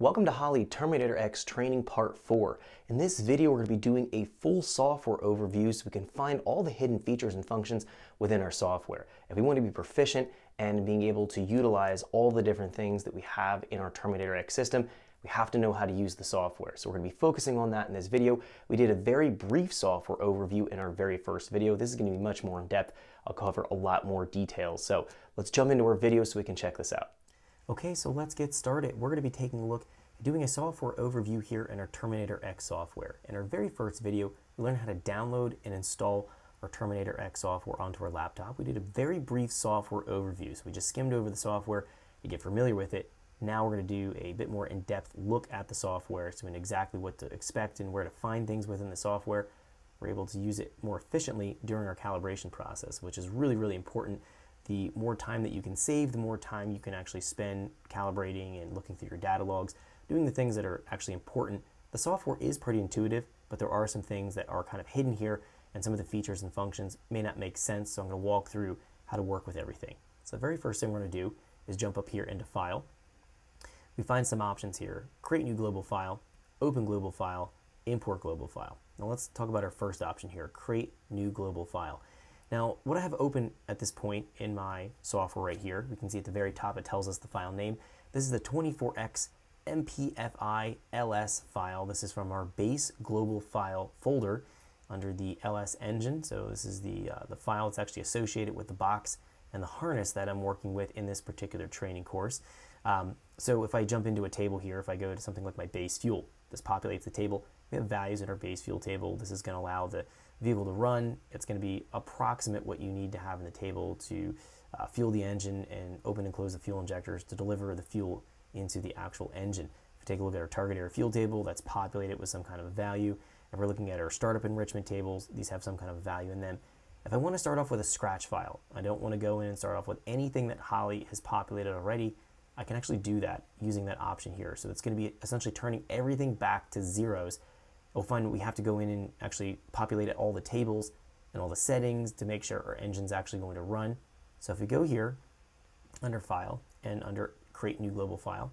Welcome to Holley Terminator X Training Part 4. In this video, we're going to be doing a full software overview so we can find all the hidden features and functions within our software. If we want to be proficient and being able to utilize all the different things that we have in our Terminator X system, we have to know how to use the software. So we're going to be focusing on that in this video. We did a very brief software overview in our very first video. This is going to be much more in depth. I'll cover a lot more details. So let's jump into our video so we can check this out. Okay, so let's get started. We're going to be taking a look doing a software overview here in our Terminator X software. In our very first video, we learned how to download and install our Terminator X software onto our laptop. We did a very brief software overview, so we just skimmed over the software to get familiar with it. Now we're going to do a bit more in-depth look at the software, so we know exactly what to expect and where to find things within the software. We're able to use it more efficiently during our calibration process, which is really, really important the more time that you can save, the more time you can actually spend calibrating and looking through your data logs, doing the things that are actually important. The software is pretty intuitive, but there are some things that are kind of hidden here, and some of the features and functions may not make sense, so I'm going to walk through how to work with everything. So the very first thing we're going to do is jump up here into File. We find some options here. Create new global file, open global file, import global file. Now let's talk about our first option here, create new global file. Now, what I have open at this point in my software right here, we can see at the very top it tells us the file name. This is the 24x MPFI LS file. This is from our base global file folder under the LS engine. So this is the, uh, the file that's actually associated with the box and the harness that I'm working with in this particular training course. Um, so if I jump into a table here, if I go to something like my base fuel, this populates the table. We have values in our base fuel table. This is going to allow the vehicle to run. It's going to be approximate what you need to have in the table to uh, fuel the engine and open and close the fuel injectors to deliver the fuel into the actual engine. If we take a look at our target air fuel table, that's populated with some kind of value. If we're looking at our startup enrichment tables, these have some kind of value in them. If I want to start off with a scratch file, I don't want to go in and start off with anything that Holley has populated already, I can actually do that using that option here. So it's going to be essentially turning everything back to zeros we'll find we have to go in and actually populate all the tables and all the settings to make sure our engine's actually going to run. So if we go here under File and under Create New Global File,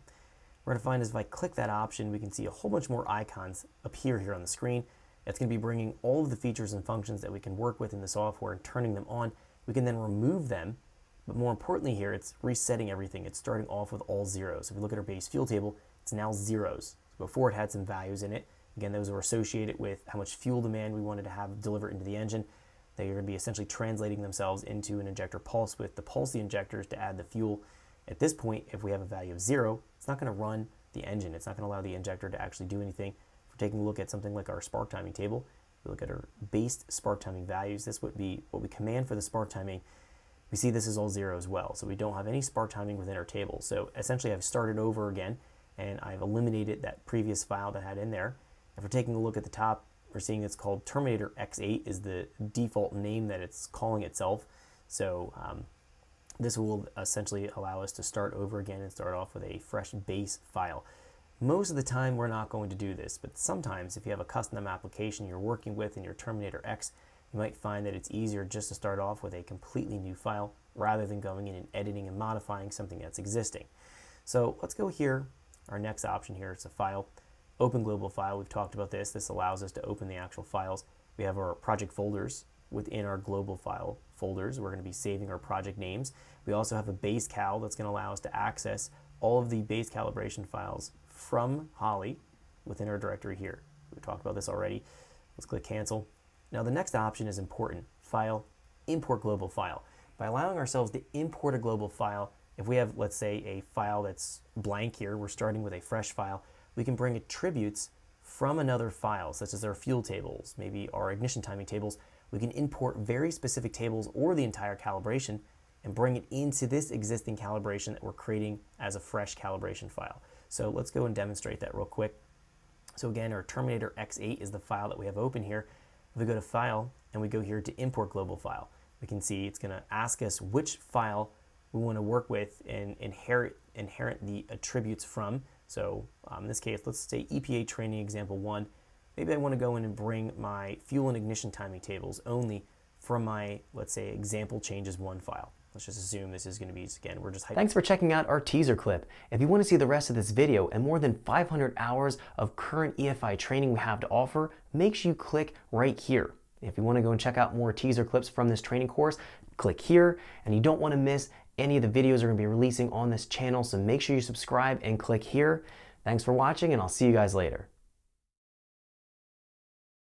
we're going to find is if I click that option, we can see a whole bunch more icons appear here on the screen. It's going to be bringing all of the features and functions that we can work with in the software and turning them on. We can then remove them, but more importantly here, it's resetting everything. It's starting off with all zeros. If we look at our base fuel table, it's now zeros. Before it had some values in it, Again, those were associated with how much fuel demand we wanted to have delivered into the engine. They are going to be essentially translating themselves into an injector pulse with the pulse the injectors to add the fuel. At this point, if we have a value of zero, it's not going to run the engine. It's not going to allow the injector to actually do anything. If we're taking a look at something like our spark timing table, we look at our based spark timing values. This would be what we command for the spark timing. We see this is all zero as well. So we don't have any spark timing within our table. So essentially I've started over again and I've eliminated that previous file that I had in there. If we're taking a look at the top, we're seeing it's called Terminator X8 is the default name that it's calling itself. So um, this will essentially allow us to start over again and start off with a fresh base file. Most of the time we're not going to do this, but sometimes if you have a custom application you're working with in your Terminator X, you might find that it's easier just to start off with a completely new file rather than going in and editing and modifying something that's existing. So let's go here. Our next option here is a file. Open global file, we've talked about this. This allows us to open the actual files. We have our project folders within our global file folders. We're going to be saving our project names. We also have a base cal that's going to allow us to access all of the base calibration files from Holley within our directory here. We talked about this already. Let's click cancel. Now the next option is important. File, import global file. By allowing ourselves to import a global file, if we have, let's say, a file that's blank here, we're starting with a fresh file, we can bring attributes from another file, such as our fuel tables, maybe our ignition timing tables. We can import very specific tables or the entire calibration and bring it into this existing calibration that we're creating as a fresh calibration file. So let's go and demonstrate that real quick. So again, our Terminator X8 is the file that we have open here. If we go to File and we go here to Import Global File, we can see it's going to ask us which file we want to work with and inherit, inherit the attributes from. So um, in this case, let's say EPA training example one. Maybe I want to go in and bring my fuel and ignition timing tables only from my, let's say, example changes one file. let's just assume this is going to be, again, we're just Thanks for checking out our teaser clip. If you want to see the rest of this video and more than 500 hours of current EFI training we have to offer, make sure you click right here. If you want to go and check out more teaser clips from this training course, click here. And you don't want to miss any of the videos we're going to be releasing on this channel, so make sure you subscribe and click here. Thanks for watching, and I'll see you guys later.